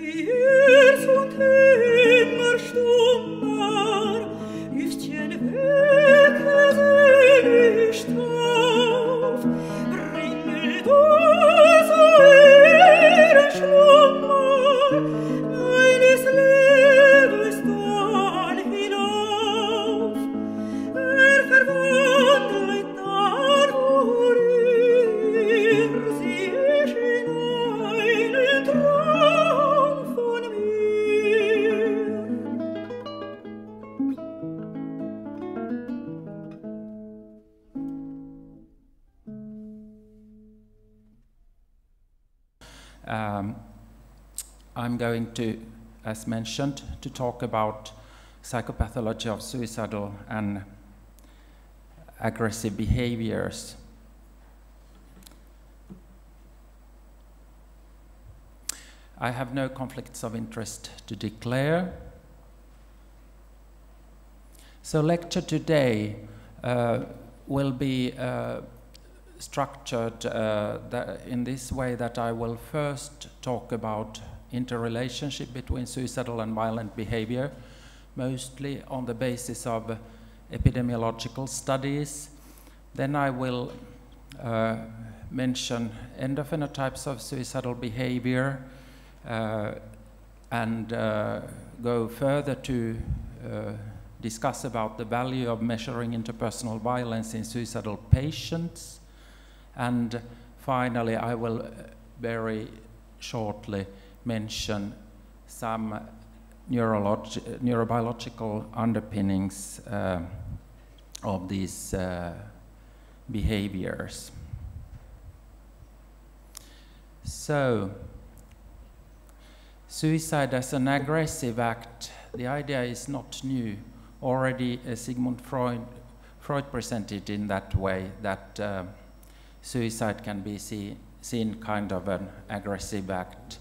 going mentioned, to talk about psychopathology of suicidal and aggressive behaviors. I have no conflicts of interest to declare. So lecture today uh, will be uh, structured uh, in this way that I will first talk about interrelationship between suicidal and violent behavior, mostly on the basis of epidemiological studies. Then I will uh, mention endophenotypes of suicidal behavior uh, and uh, go further to uh, discuss about the value of measuring interpersonal violence in suicidal patients. And finally, I will very shortly mention some neurobiological underpinnings uh, of these uh, behaviors. So, suicide as an aggressive act, the idea is not new. Already uh, Sigmund Freud, Freud presented in that way that uh, suicide can be see, seen kind of an aggressive act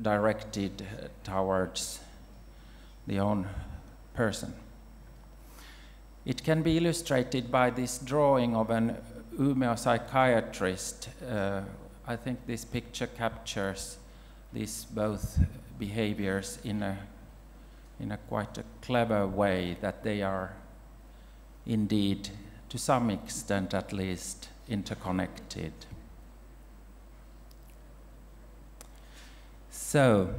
directed towards the own person. It can be illustrated by this drawing of an Umeå psychiatrist. Uh, I think this picture captures these both behaviors in a, in a quite a clever way that they are indeed, to some extent at least, interconnected. So,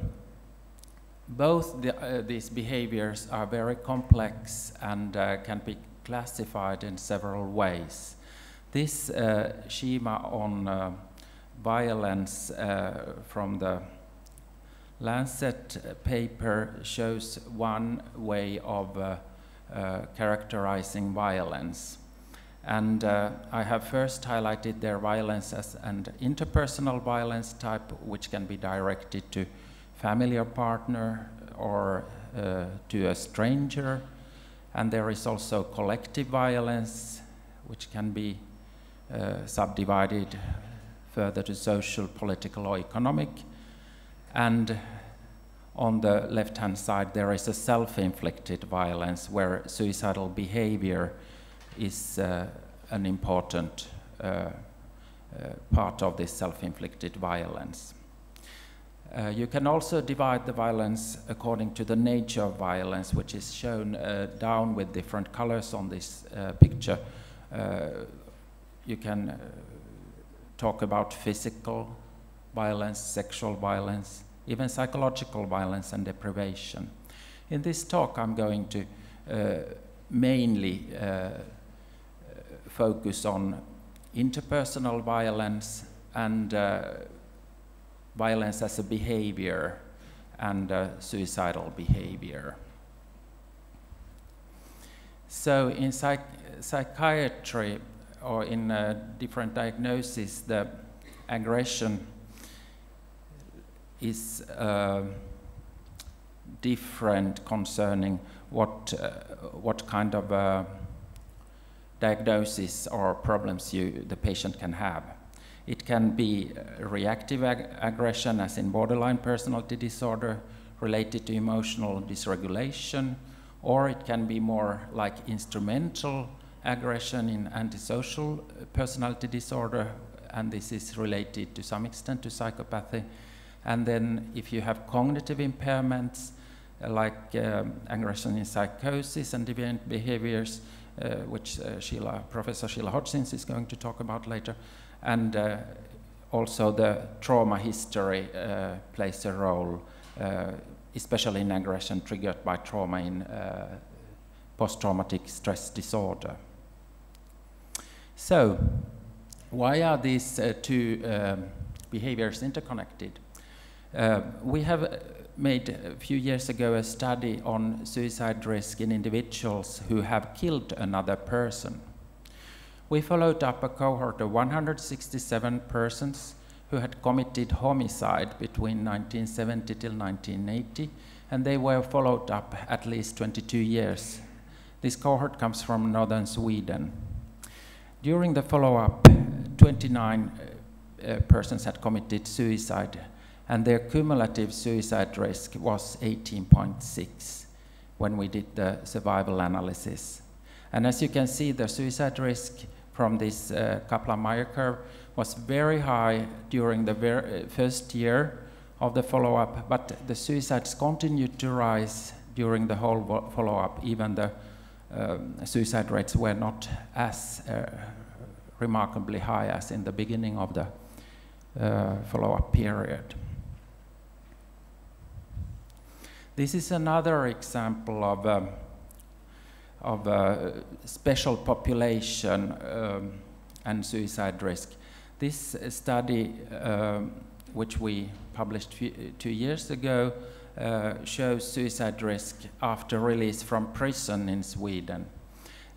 both the, uh, these behaviors are very complex and uh, can be classified in several ways. This uh, schema on uh, violence uh, from the Lancet paper shows one way of characterizing violence. And uh, I have first highlighted their violence as an interpersonal violence type, which can be directed to family or partner or uh, to a stranger. And there is also collective violence, which can be uh, subdivided further to social, political, or economic. And on the left hand side, there is a self inflicted violence where suicidal behavior is uh, an important uh, uh, part of this self-inflicted violence. Uh, you can also divide the violence according to the nature of violence, which is shown uh, down with different colors on this uh, picture. You can talk about physical violence, sexual violence, even psychological violence and deprivation. In this talk, I'm going to mainly focus on interpersonal violence and uh, violence as a behavior and uh, suicidal behavior. So in psych psychiatry or in uh, different diagnoses, the aggression is uh, different concerning what, uh, what kind of uh, diagnosis or problems you, the patient can have. It can be reactive ag aggression, as in borderline personality disorder, related to emotional dysregulation, or it can be more like instrumental aggression in antisocial personality disorder, and this is related to some extent to psychopathy. And then if you have cognitive impairments, uh, like um, aggression in psychosis and deviant behaviors, uh, which uh, Sheila, Professor Sheila Hodgins is going to talk about later, and uh, also the trauma history uh, plays a role, uh, especially in aggression triggered by trauma in post-traumatic stress disorder. So, why are these two um, behaviors interconnected? we have made a few years ago a study on suicide risk in individuals who have killed another person. We followed up a cohort of 167 persons who had committed homicide between 1970 till 1980, and they were followed up at least 22 years. This cohort comes from northern Sweden. During the follow-up, 29 uh, uh, persons had committed suicide and their cumulative suicide risk was 18.6 when we did the survival analysis. And as you can see, the suicide risk from this uh, Kaplan-Meier curve was very high during the uh, first year of the follow-up, but the suicides continued to rise during the whole follow-up, even the um, suicide rates were not as uh, remarkably high as in the beginning of the uh, follow-up period. This is another example of a, of a special population um, and suicide risk. This study, um, which we published two years ago, uh, shows suicide risk after release from prison in Sweden.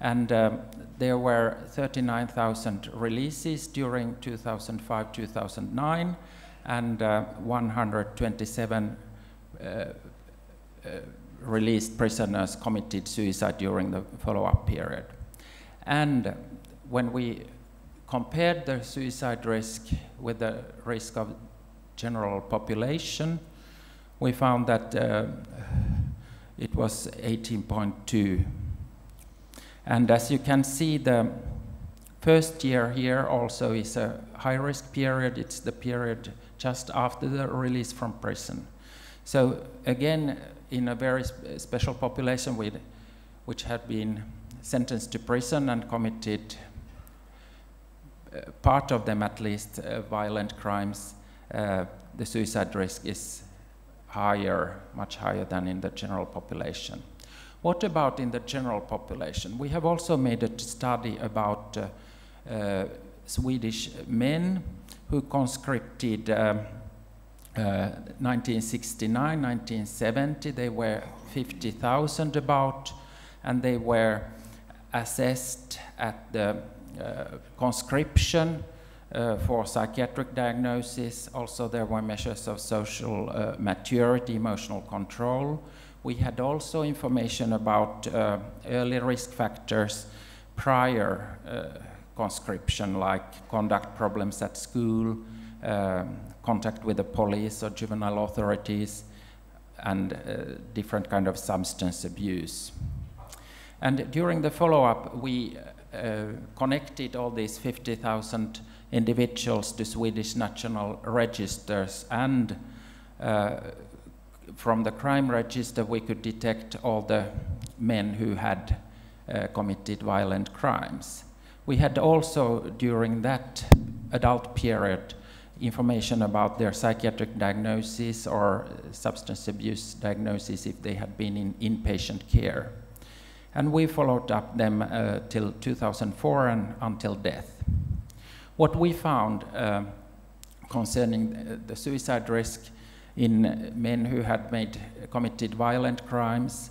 And um, there were 39,000 releases during 2005-2009 and uh, 127 uh, uh, released prisoners committed suicide during the follow-up period. And when we compared the suicide risk with the risk of general population, we found that uh, it was 18.2. And as you can see, the first year here also is a high-risk period. It's the period just after the release from prison. So again, in a very sp special population with, which had been sentenced to prison and committed, uh, part of them at least, uh, violent crimes, uh, the suicide risk is higher, much higher than in the general population. What about in the general population? We have also made a study about uh, uh, Swedish men who conscripted um, 1969, uh, 1970, they were 50,000 about, and they were assessed at the uh, conscription uh, for psychiatric diagnosis. Also, there were measures of social uh, maturity, emotional control. We had also information about uh, early risk factors prior uh, conscription, like conduct problems at school, um, contact with the police or juvenile authorities, and uh, different kind of substance abuse. And during the follow-up, we uh, connected all these 50,000 individuals to Swedish national registers and uh, from the crime register we could detect all the men who had uh, committed violent crimes. We had also during that adult period information about their psychiatric diagnosis or substance abuse diagnosis if they had been in inpatient care. And we followed up them uh, till 2004 and until death. What we found uh, concerning the suicide risk in men who had made committed violent crimes,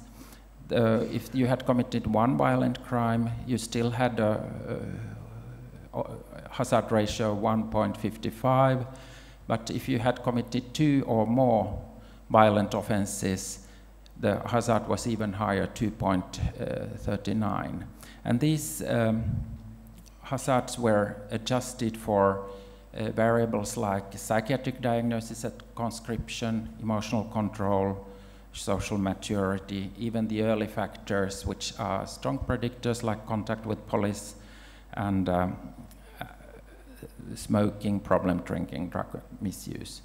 uh, if you had committed one violent crime, you still had a, a hazard ratio 1.55, but if you had committed two or more violent offenses, the hazard was even higher, 2.39. And these um, hazards were adjusted for uh, variables like psychiatric diagnosis at conscription, emotional control, social maturity, even the early factors, which are strong predictors like contact with police and um, smoking, problem drinking, drug misuse.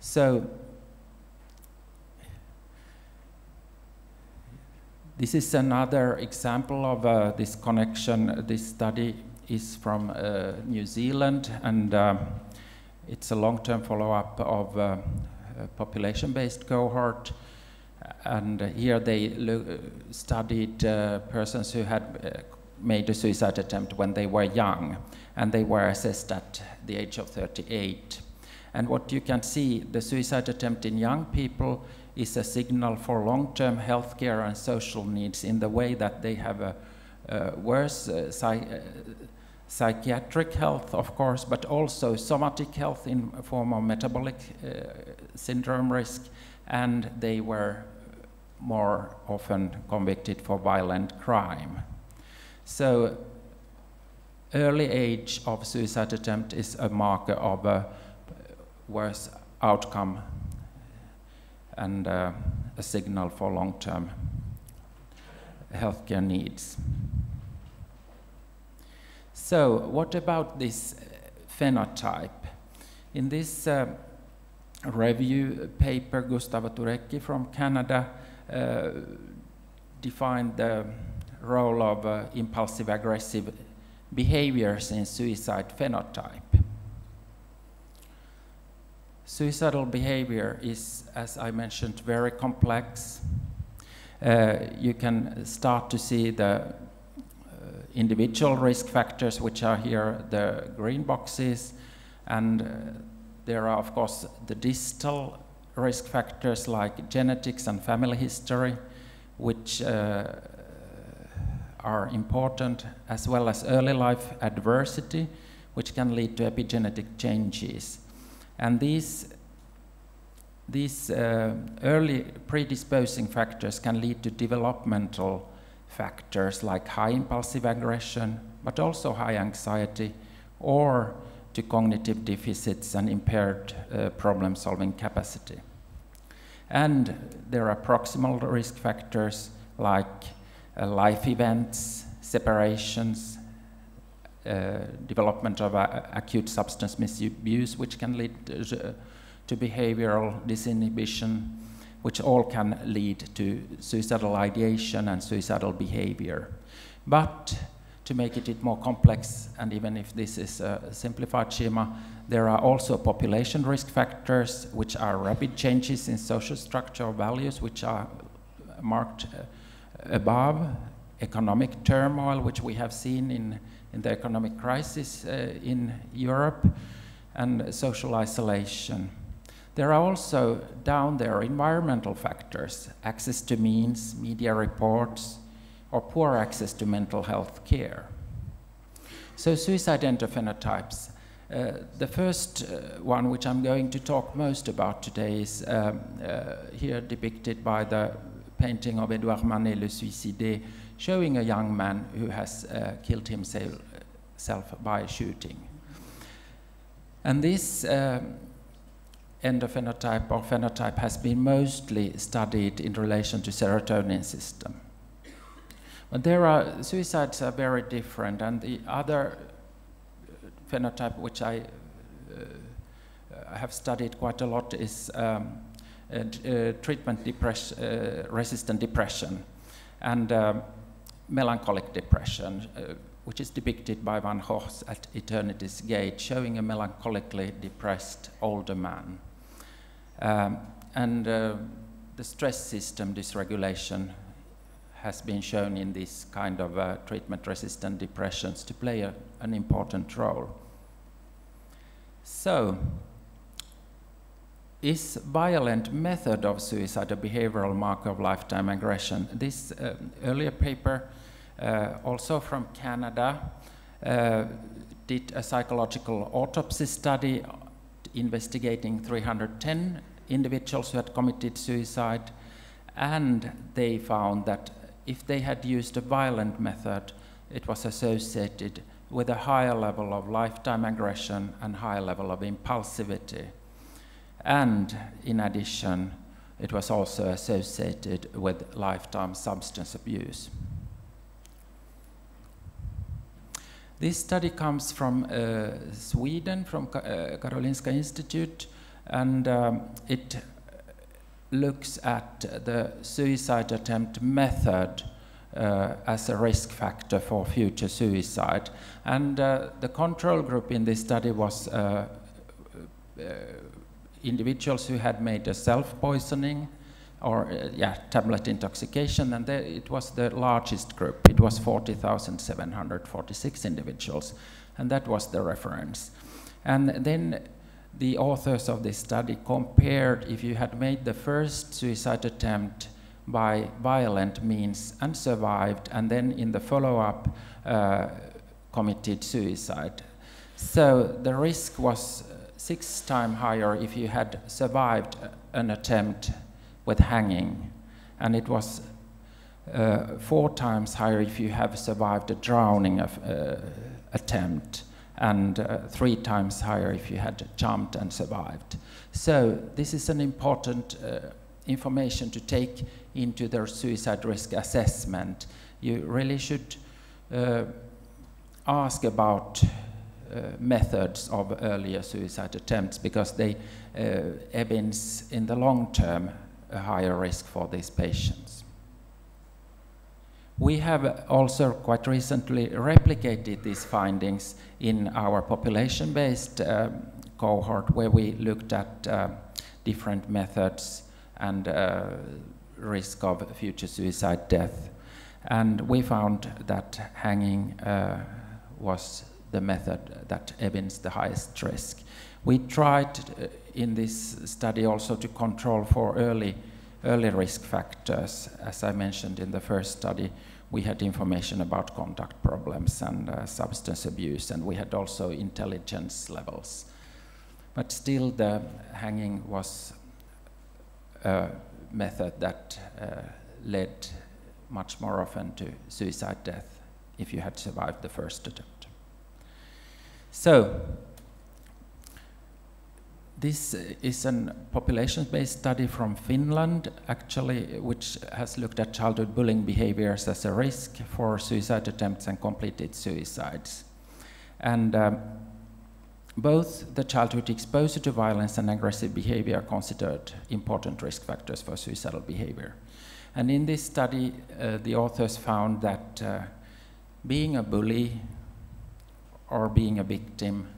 So this is another example of uh, this connection. This study is from uh, New Zealand, and uh, it's a long-term follow-up of uh, a population-based cohort. And here they studied uh, persons who had uh, made a suicide attempt when they were young, and they were assessed at the age of 38. And what you can see, the suicide attempt in young people is a signal for long-term healthcare and social needs in the way that they have a, a worse uh, psych uh, psychiatric health, of course, but also somatic health in form of metabolic uh, syndrome risk, and they were more often convicted for violent crime. So early age of suicide attempt is a marker of a worse outcome and uh, a signal for long-term healthcare needs. So what about this phenotype? In this uh, review paper, Gustavo Turecki from Canada uh, defined the role of uh, impulsive aggressive behaviors in suicide phenotype. Suicidal behavior is, as I mentioned, very complex. Uh, you can start to see the uh, individual risk factors, which are here, the green boxes, and uh, there are, of course, the distal risk factors like genetics and family history, which uh, are important, as well as early life adversity, which can lead to epigenetic changes. And these, these uh, early predisposing factors can lead to developmental factors like high impulsive aggression, but also high anxiety, or to cognitive deficits and impaired uh, problem-solving capacity. And there are proximal risk factors like uh, life events, separations, uh, development of uh, acute substance misuse, which can lead to, to behavioral disinhibition, which all can lead to suicidal ideation and suicidal behavior. But to make it more complex, and even if this is a simplified schema, there are also population risk factors, which are rapid changes in social structure values, which are marked uh, above, economic turmoil, which we have seen in, in the economic crisis uh, in Europe, and social isolation. There are also down there environmental factors, access to means, media reports, or poor access to mental health care. So suicide endophenotypes. Uh, the first uh, one, which I'm going to talk most about today, is um, uh, here depicted by the painting of Edouard Manet, Le Suicidé, showing a young man who has uh, killed himself by shooting. And this uh, endophenotype or phenotype has been mostly studied in relation to serotonin system. But there are, suicides are very different, and the other phenotype which I uh, have studied quite a lot is um, treatment depress uh, resistant depression and melancholic depression, which is depicted by Van Gogh at Eternity's Gate, showing a melancholically depressed older man. Um, and uh, the stress system dysregulation has been shown in this kind of uh, treatment-resistant depressions to play a, an important role. So, is violent method of suicide a behavioral marker of lifetime aggression? This uh, earlier paper, uh, also from Canada, uh, did a psychological autopsy study investigating 310 individuals who had committed suicide, and they found that if they had used a violent method, it was associated with a higher level of lifetime aggression and higher level of impulsivity. And in addition, it was also associated with lifetime substance abuse. This study comes from uh, Sweden, from uh, Karolinska Institute, And um, it looks at the suicide attempt method uh, as a risk factor for future suicide. And uh, the control group in this study was uh, uh individuals who had made a self-poisoning or uh, yeah, tablet intoxication, and it was the largest group. It was 40,746 individuals, and that was the reference. And then the authors of this study compared if you had made the first suicide attempt by violent means and survived, and then in the follow-up uh, committed suicide. So the risk was six times higher if you had survived an attempt with hanging, and it was uh, four times higher if you have survived a drowning of, uh, attempt and uh, three times higher if you had jumped and survived. So this is an important uh, information to take into their suicide risk assessment. You really should uh, ask about uh, methods of earlier suicide attempts because they uh, evince in the long term a higher risk for these patients. We have also quite recently replicated these findings in our population-based uh, cohort where we looked at uh, different methods and uh, risk of future suicide death. And we found that hanging uh, was the method that evinced the highest risk. We tried uh, in this study also to control for early early risk factors. As I mentioned in the first study, we had information about contact problems and uh, substance abuse, and we had also intelligence levels. But still, the hanging was a method that uh, led much more often to suicide death if you had survived the first attempt. So, this is a population-based study from Finland, actually, which has looked at childhood bullying behaviors as a risk for suicide attempts and completed suicides. And um, both the childhood exposure to violence and aggressive behavior are considered important risk factors for suicidal behavior. And in this study, uh, the authors found that uh, being a bully or being a victim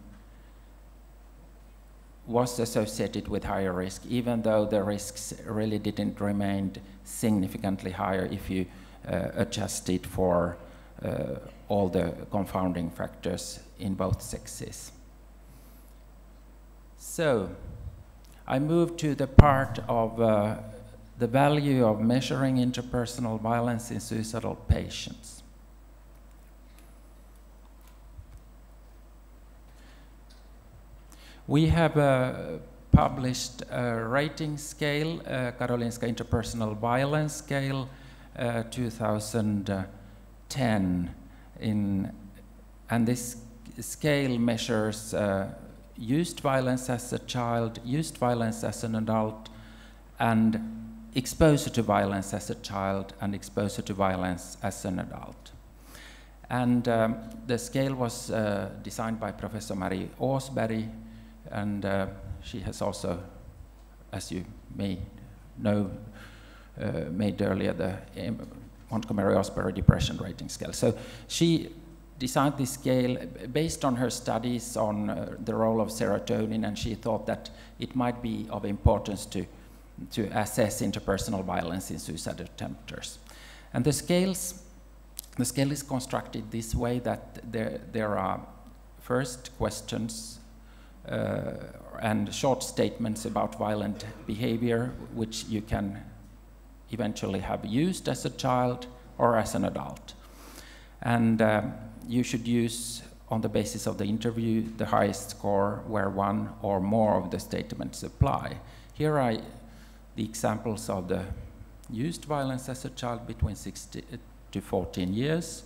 was associated with higher risk, even though the risks really didn't remain significantly higher if you uh, adjusted for uh, all the confounding factors in both sexes. So, I move to the part of uh, the value of measuring interpersonal violence in suicidal patients. We have uh, published a rating scale, uh, Karolinska Interpersonal Violence Scale uh, 2010, in, and this scale measures uh, used violence as a child, used violence as an adult, and exposure to violence as a child and exposure to violence as an adult. And um, the scale was uh, designed by Professor Marie Åsberg and uh, she has also, as you may know, uh, made earlier the um, Montgomery-Åsberg depression rating scale. So she designed this scale based on her studies on uh, the role of serotonin, and she thought that it might be of importance to, to assess interpersonal violence in suicide attempters. And the scales, the scale is constructed this way that there, there are first questions and short statements about violent behavior, which you can eventually have used as a child or as an adult. And uh, you should use, on the basis of the interview, the highest score where one or more of the statements apply. Here are the examples of the used violence as a child between 16 to 14 years,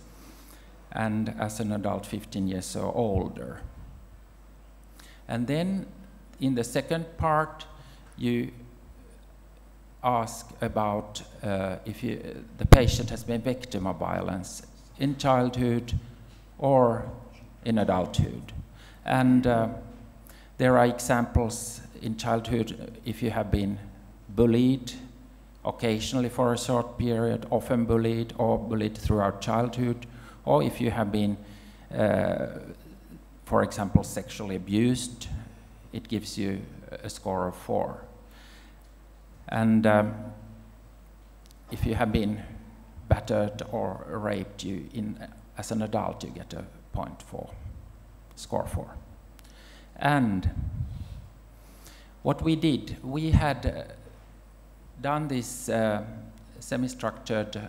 and as an adult 15 years or older. And then in the second part, you ask about uh, if you, the patient has been victim of violence in childhood or in adulthood. And uh, there are examples in childhood, if you have been bullied occasionally for a short period, often bullied, or bullied throughout childhood, or if you have been, uh, for example, sexually abused, it gives you a score of four. And um, if you have been battered or raped, you in, as an adult, you get a point four, score four. And what we did, we had uh, done this uh, semi-structured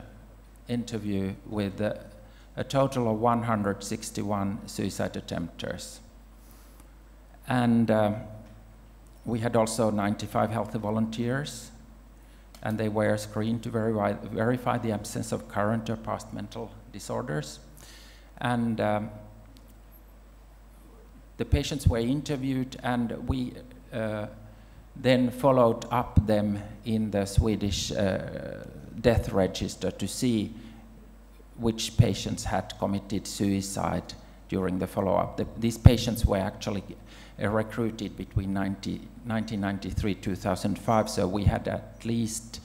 interview with uh, a total of 161 suicide attempters. And uh, we had also 95 healthy volunteers, and they were screened to verify, the absence of current or past mental disorders. And um, the patients were interviewed, and we uh, then followed up them in the Swedish uh, death register to see which patients had committed suicide during the follow-up. The, these patients were actually uh, recruited between 90, 1993 2005, so we had at least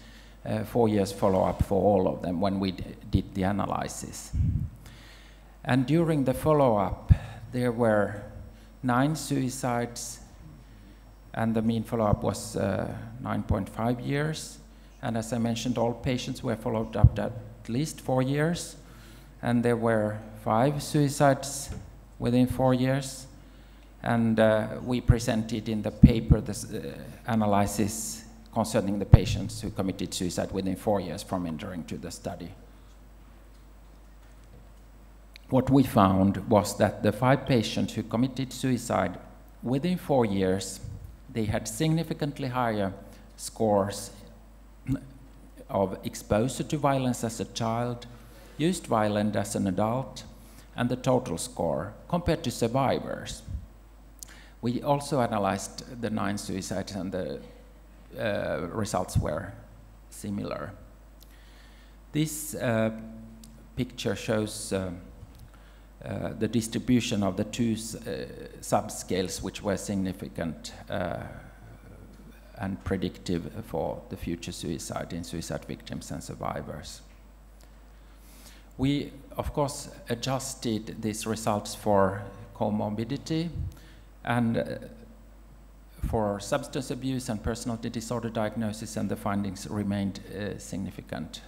uh, four years follow-up for all of them when we did the analysis. And during the follow-up, there were nine suicides, and the mean follow-up was uh, 9.5 years. And as I mentioned, all patients were followed up at least four years, and there were five suicides within four years. And uh, we presented in the paper this uh, analysis concerning the patients who committed suicide within four years from entering to the study. What we found was that the five patients who committed suicide within four years, they had significantly higher scores of exposure to violence as a child, used violence as an adult, and the total score compared to survivors. We also analyzed the nine suicides and the uh, results were similar. This uh, picture shows uh, uh the distribution of the two uh, subscales which were significant uh, and predictive for the future suicide in suicide victims and survivors. We, of course, adjusted these results for comorbidity and uh, for substance abuse and personality disorder diagnosis, and the findings remained uh, significant.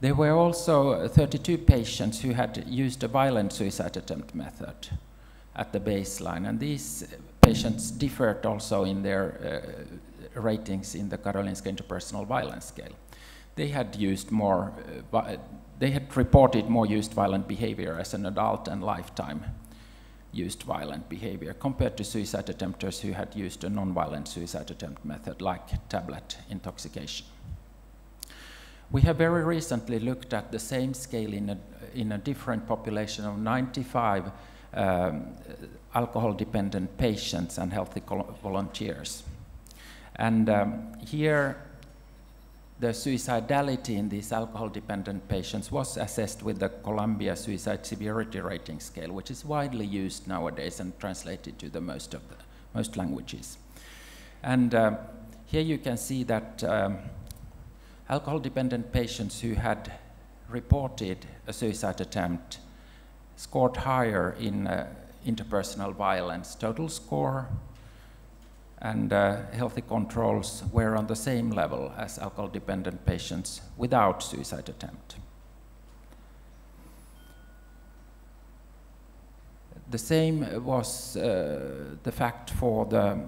There were also 32 patients who had used a violent suicide attempt method at the baseline, and these patients differed also in their uh, ratings in the Karolinska Interpersonal Violence Scale. They had used more, uh, they had reported more used violent behavior as an adult and lifetime used violent behavior compared to suicide attempters who had used a non-violent suicide attempt method like tablet intoxication. We have very recently looked at the same scale in a, in a different population of 95 um, alcohol-dependent patients and healthy volunteers. And um, here the suicidality in these alcohol-dependent patients was assessed with the Columbia Suicide Severity Rating Scale, which is widely used nowadays and translated to the most of the most languages. And uh, here you can see that um, alcohol-dependent patients who had reported a suicide attempt scored higher in uh, interpersonal violence total score and uh, healthy controls were on the same level as alcohol-dependent patients without suicide attempt. The same was uh, the fact for the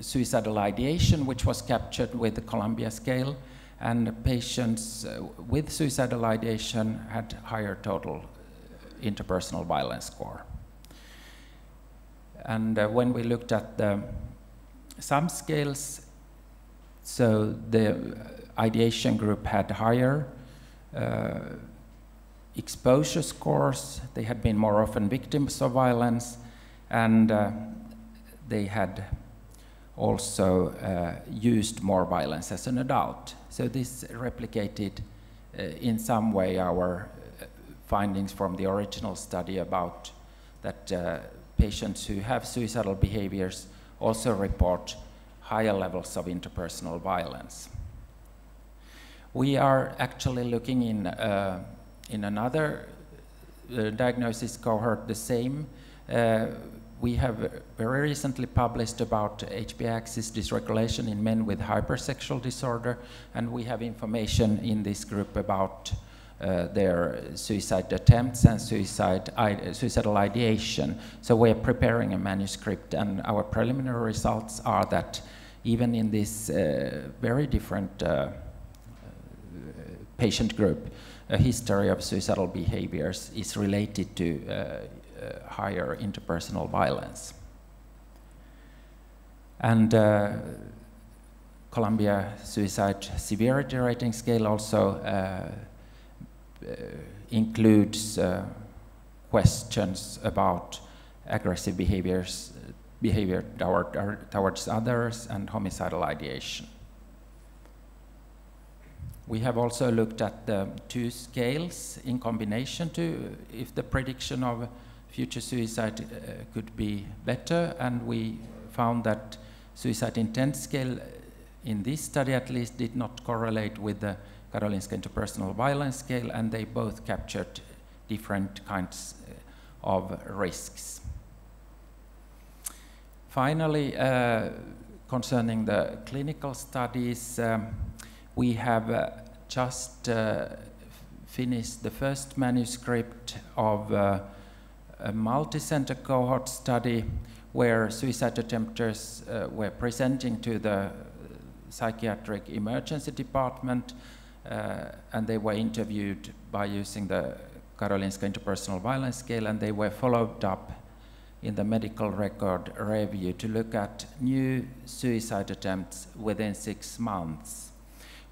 suicidal ideation, which was captured with the Columbia scale, and patients uh, with suicidal ideation had higher total interpersonal violence score. And uh, when we looked at the subscales, so the ideation group had higher uh, exposure scores, they had been more often victims of violence, and uh, they had also uh, used more violence as an adult. So this replicated uh, in some way our uh, findings from the original study about that uh, patients who have suicidal behaviors also report higher levels of interpersonal violence. We are actually looking in, uh, in another uh, diagnosis cohort the same. Uh, we have very recently published about HPA axis dysregulation in men with hypersexual disorder, and we have information in this group about their suicide attempts and suicide, suicidal ideation. So we're preparing a manuscript, and our preliminary results are that even in this uh, very different uh, patient group, a history of suicidal behaviors is related to uh, uh, higher interpersonal violence. And uh, Columbia Suicide Severity Rating Scale also uh, Uh, includes uh, questions about aggressive behaviors, behavior toward, towards others and homicidal ideation. We have also looked at the two scales in combination to if the prediction of future suicide uh, could be better, and we found that suicide intent scale uh, in this study at least did not correlate with the Karolinska interpersonal violence scale, and they both captured different kinds uh, of risks. Finally, uh, concerning the clinical studies, um, we have uh, just uh, finished the first manuscript of uh, a multi-center cohort study where suicide attempters uh, were presenting to the psychiatric emergency department and they were interviewed by using the Karolinska interpersonal violence scale and they were followed up in the medical record review to look at new suicide attempts within six months.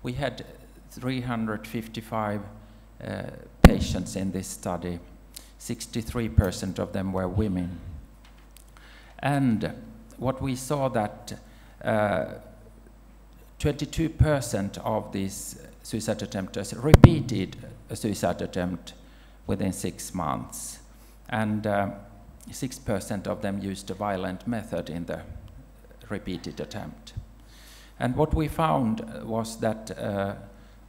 We had 355 uh, patients in this study. 63% of them were women. And what we saw that 22% uh, of these suicide attempters repeated a suicide attempt within six months. And 6% uh, of them used a violent method in the repeated attempt. And what we found was that uh,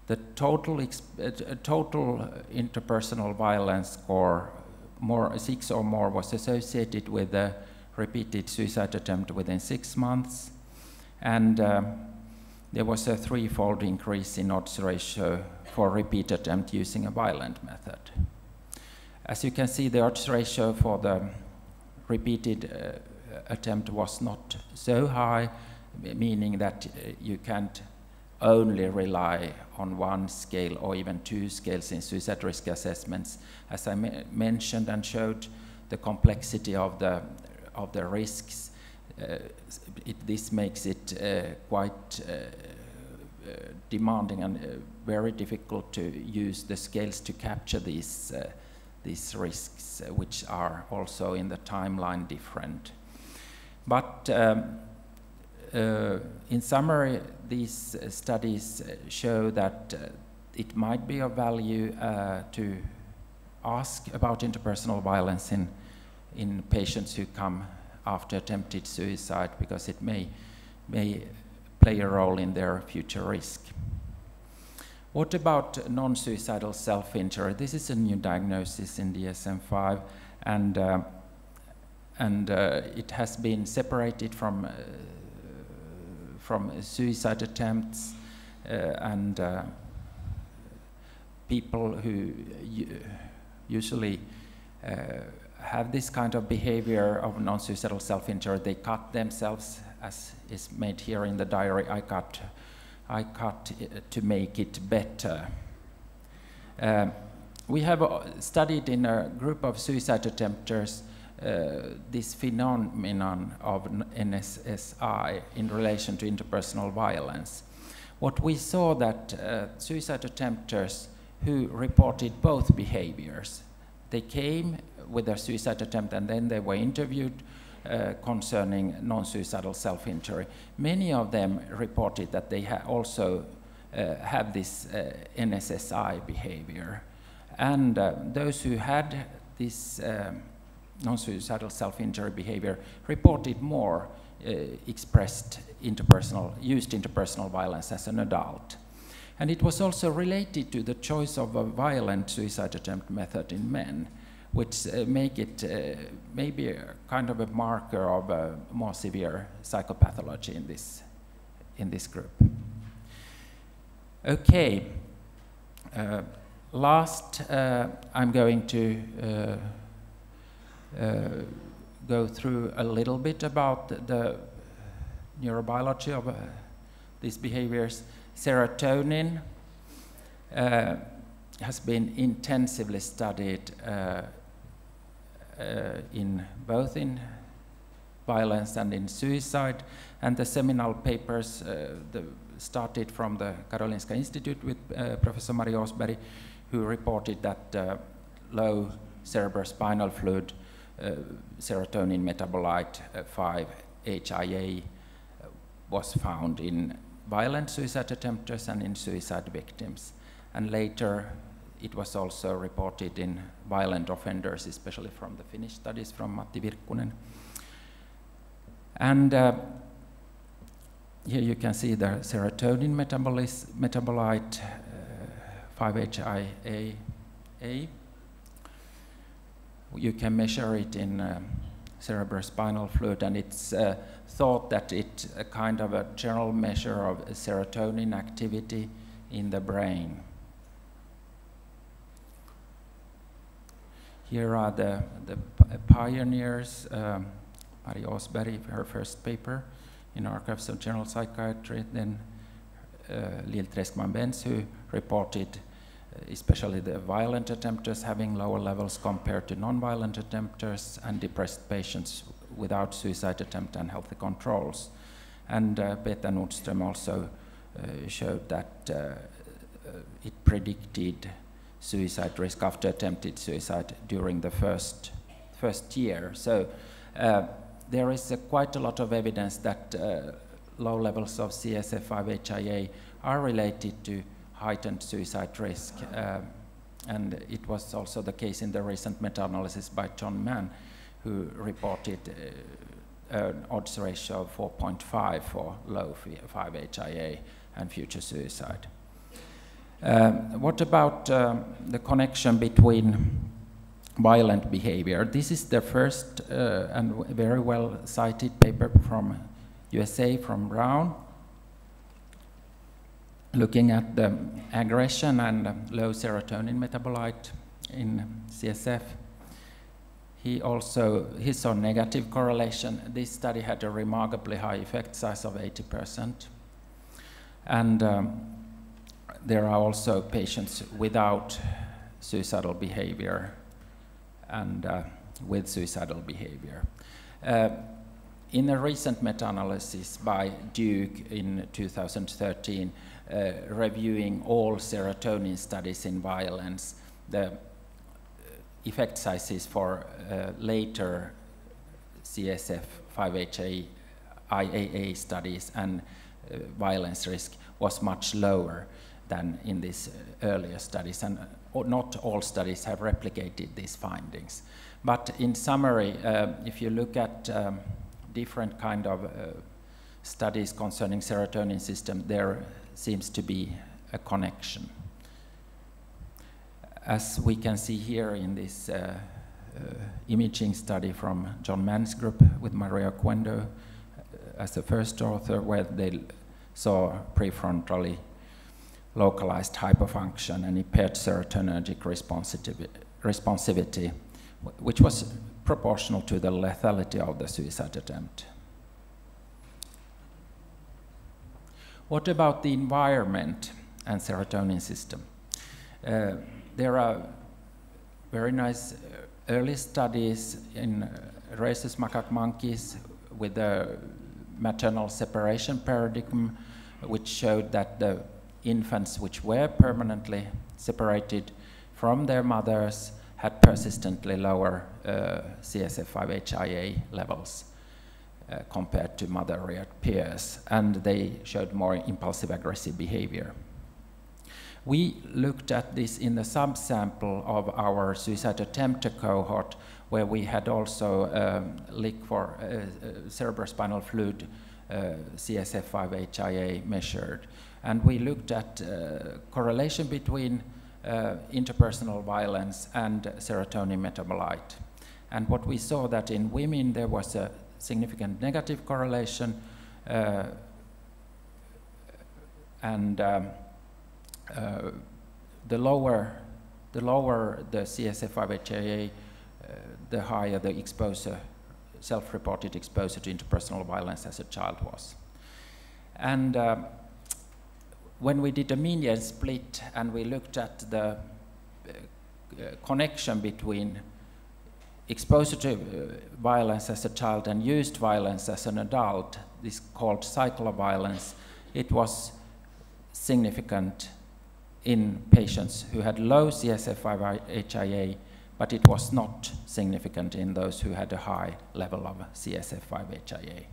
the total, uh, total interpersonal violence score, more, six or more, was associated with a repeated suicide attempt within six months. And uh, there was a threefold increase in odds ratio for repeat attempt using a violent method. As you can see, the odds ratio for the repeated uh, attempt was not so high, meaning that uh, you can't only rely on one scale or even two scales in suicide risk assessments. As I mentioned and showed, the complexity of the, of the risks, it, this makes it uh, quite uh, uh demanding and uh, very difficult to use the scales to capture these, uh, these risks, which are also in the timeline different. But um, uh, in summary, these uh, studies uh, show that it might be of value to ask about interpersonal violence in, in patients who come after attempted suicide because it may, may play a role in their future risk. What about non-suicidal self-injury? This is a new diagnosis in DSM-5 and, uh, and uh, it has been separated from uh, from suicide attempts uh, and uh, people who usually uh, have this kind of behavior of non-suicidal self-injury. They cut themselves, as is made here in the diary. I cut, I cut to make it better. Um, we have studied in a group of suicide attempters uh, this phenomenon of NSSI in relation to interpersonal violence. What we saw that uh, suicide attempters who reported both behaviors, they came with their suicide attempt and then they were interviewed uh, concerning non-suicidal self-injury. Many of them reported that they also uh, have this uh, NSSI behavior. And uh, those who had this um, non-suicidal self-injury behavior reported more uh, expressed interpersonal, used interpersonal violence as an adult. And it was also related to the choice of a violent suicide attempt method in men, which uh, make it uh, maybe a kind of a marker of a more severe psychopathology in this, in this group. Okay, uh, last uh, I'm going to uh, uh, go through a little bit about the neurobiology of these behaviors serotonin uh, has been intensively studied uh, uh, in both in violence and in suicide, and the seminal papers uh, the started from the Karolinska Institute with uh, Professor Mari Åsberg, who reported that uh, low cerebrospinal fluid serotonin metabolite 5-HIAA was found in violent suicide attempters and in suicide victims. And later, it was also reported in violent offenders, especially from the Finnish studies from Matti Virkkunen. And uh, here you can see the serotonin metabolite uh, 5-HIAA. You can measure it in uh, cerebrospinal fluid, and it's uh, thought that it's a kind of a general measure of serotonin activity in the brain. Here are the, the pioneers, um, Mari Åsberg, her first paper in Archives of General Psychiatry, then uh, Lil Träskman-Bendz, who reported uh, especially the violent attempters having lower levels compared to non-violent attempters and depressed patients without suicide attempt and healthy controls. And uh, Peter Nordström also uh, showed that uh, uh, it predicted suicide risk after attempted suicide during the first, first year. So uh, there is quite a lot of evidence that uh, low levels of CSF5-HIAA are related to heightened suicide risk. and it was also the case in the recent meta-analysis by John Mann, who reported uh, an odds ratio of 4.5 for low 5-HIAA and future suicide. Um, what about um, the connection between violent behavior? This is the first uh, and very well cited paper from USA from Brown, looking at the aggression and low serotonin metabolite in CSF he also he saw negative correlation. This study had a remarkably high effect size of 80%. And um, there are also patients without suicidal behavior and uh, with suicidal behavior. Uh, in a recent meta-analysis by Duke in 2013, uh, reviewing all serotonin studies in violence, the effect sizes for uh, later CSF 5HA IAA studies and uh, violence risk was much lower than in these uh, earlier studies. And uh, not all studies have replicated these findings. But in summary, uh, if you look at um, different kind of studies concerning serotonin system, there seems to be a connection as we can see here in this uh, uh, imaging study from John Mann's group with Maria Oquendo uh, as the first author, where they saw prefrontally localized hyperfunction and impaired serotonergic responsivity, which was proportional to the lethality of the suicide attempt. What about the environment and serotonin system? Uh, there are very nice uh, early studies in rhesus macaque monkeys with the maternal separation paradigm, which showed that the infants which were permanently separated from their mothers had persistently lower uh, CSF5-HIAA levels uh, compared to mother-reared peers, and they showed more impulsive aggressive behavior. We looked at this in the subsample of our suicide attempter cohort, where we had also um, LIC for uh, uh, cerebrospinal fluid uh, CSF5-HIAA measured. And we looked at uh, correlation between uh, interpersonal violence and serotonin metabolite. And what we saw that in women there was a significant negative correlation uh, and um, uh, the lower the lower the CSF5-HIAA, uh, the higher the exposure, self-reported exposure to interpersonal violence as a child was. And uh, when we did a median split and we looked at the uh, connection between exposure to uh, violence as a child and used violence as an adult, this called cycle of violence, it was significant in patients who had low CSF5-HIAA, but it was not significant in those who had a high level of CSF5-HIAA,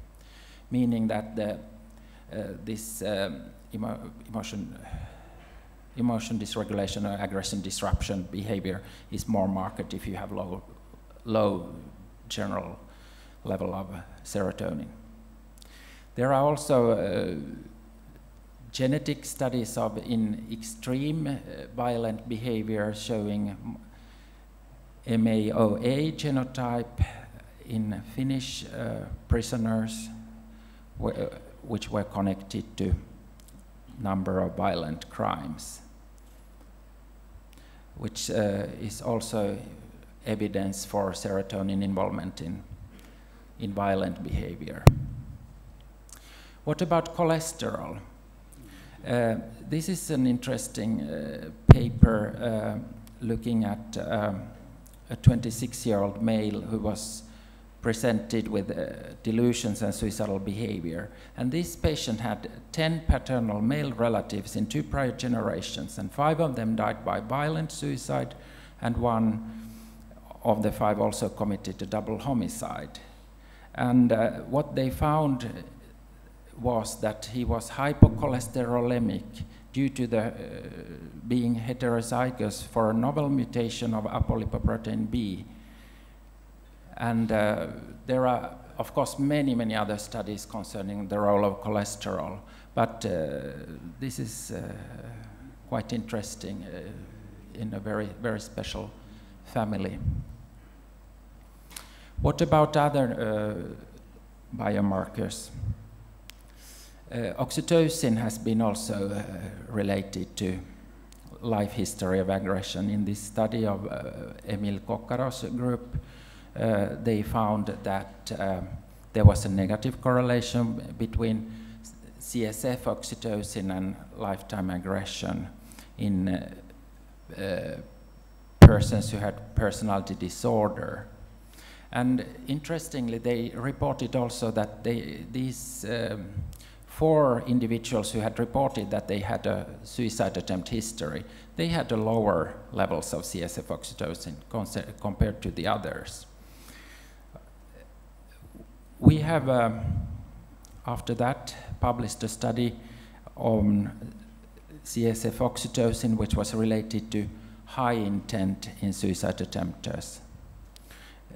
meaning that the, uh, this um, emo emotion, emotion dysregulation or aggression disruption behavior is more marked if you have low, low general level of serotonin. There are also uh, genetic studies of in extreme uh, violent behavior showing MAOA genotype in Finnish uh, prisoners wh which were connected to number of violent crimes, which uh, is also evidence for serotonin involvement in, in violent behavior. What about cholesterol? Uh, this is an interesting uh, paper uh, looking at um, a 26-year-old male who was presented with uh, delusions and suicidal behavior. And this patient had 10 paternal male relatives in two prior generations, and five of them died by violent suicide, and one of the five also committed a double homicide. And uh, what they found was that he was hypocholesterolemic due to the, uh, being heterozygous for a novel mutation of apolipoprotein B. And uh, there are, of course, many, many other studies concerning the role of cholesterol, but uh, this is uh, quite interesting uh, in a very, very special family. What about other uh, biomarkers? Uh, oxytocin has been also related to life history of aggression. In this study of Emil Coccaro's group, they found that uh, there was a negative correlation between CSF oxytocin and lifetime aggression in uh, persons who had personality disorder. And interestingly, they reported also that they, these um, four individuals who had reported that they had a suicide attempt history, they had a lower levels of CSF oxytocin compared to the others. We have, um, after that, published a study on CSF oxytocin, which was related to high intent in suicide attempters.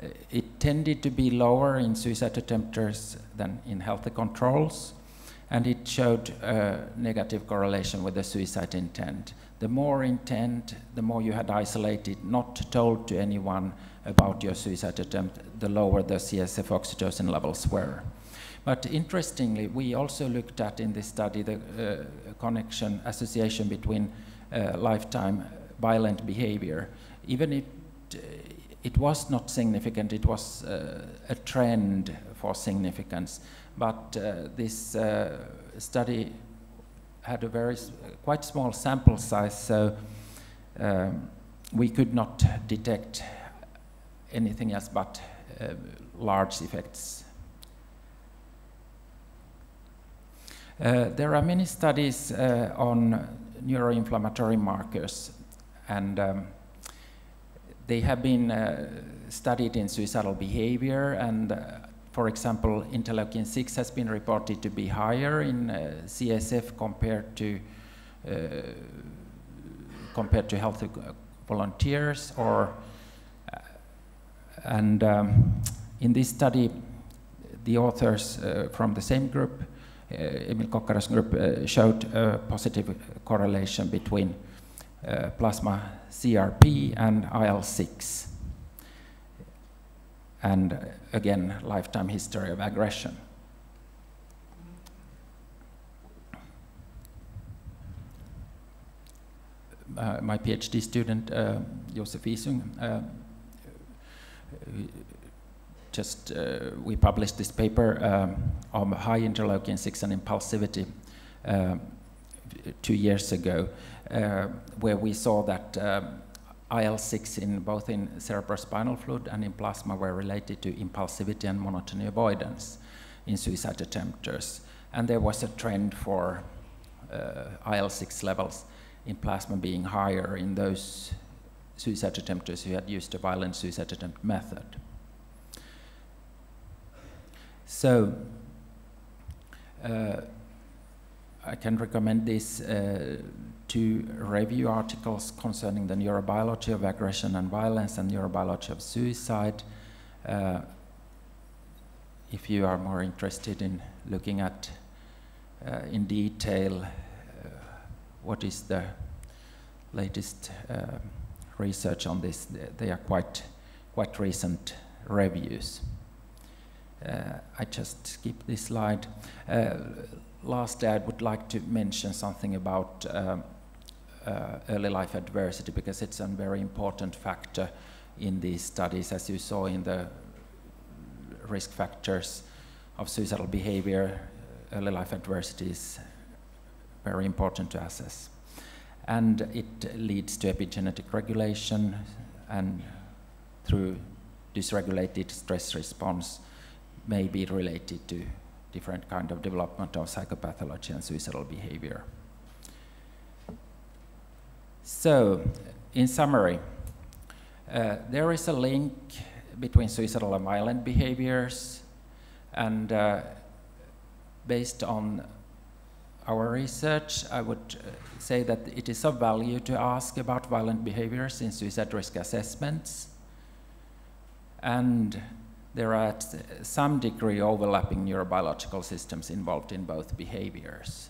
Uh, it tended to be lower in suicide attempters than in healthy controls, and it showed a negative correlation with the suicide intent. The more intent, the more you had isolated, not told to anyone about your suicide attempt, the lower the CSF oxytocin levels were. But interestingly, we also looked at in this study the uh, connection, association between uh, lifetime violent behavior. Even if uh, it was not significant, it was uh, a trend for significance but uh, this uh, study had a very quite small sample size, so um, we could not detect anything else but large effects. Uh, there are many studies uh, on neuroinflammatory markers, and um, they have been uh, studied in suicidal behavior and for example, interleukin 6 has been reported to be higher in uh, CSF compared to uh, compared to healthy volunteers or uh, and um, in this study the authors uh, from the same group uh, Emil Coccaro's group uh, showed a positive correlation between uh, plasma CRP and IL-6 and again lifetime history of aggression. Uh, my PhD student, uh, Josef Isung, uh, just uh, we published this paper um, on high interleukin 6 and impulsivity uh, two years ago, uh, where we saw that IL-6 in both in cerebrospinal fluid and in plasma were related to impulsivity and monotony avoidance in suicide attempters. And there was a trend for IL-6 levels in plasma being higher in those suicide attempters who had used a violent suicide attempt method. So, uh, I can recommend these uh, two review articles concerning the neurobiology of aggression and violence and neurobiology of suicide. Uh, if you are more interested in looking at uh, in detail what is the latest uh, research on this. They are quite, quite recent reviews. Uh, I just skip this slide. Uh, lastly, I would like to mention something about um, uh, early life adversity because it's a very important factor in these studies, as you saw in the risk factors of suicidal behavior. Early life adversity is very important to assess. And it leads to epigenetic regulation and through dysregulated stress response may be related to different kind of development of psychopathology and suicidal behavior. So, in summary, uh, there is a link between suicidal and violent behaviors, and uh, based on our research, I would uh, say that it is of value to ask about violent behaviors in suicide risk assessments. And there are some degree overlapping neurobiological systems involved in both behaviors.